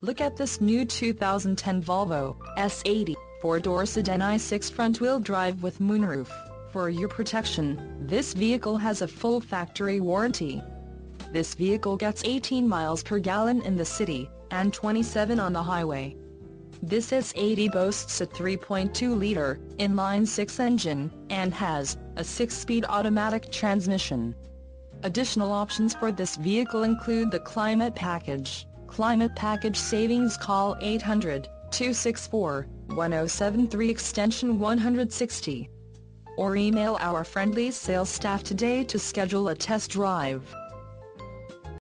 Look at this new 2010 Volvo S80, 4-door sedan i6 front-wheel drive with moonroof. For your protection, this vehicle has a full factory warranty. This vehicle gets 18 miles per gallon in the city, and 27 on the highway. This S80 boasts a 3.2-liter, inline-six engine, and has, a 6-speed automatic transmission. Additional options for this vehicle include the Climate Package, Climate Package Savings Call 800-264-1073 extension 160. Or email our friendly sales staff today to schedule a test drive.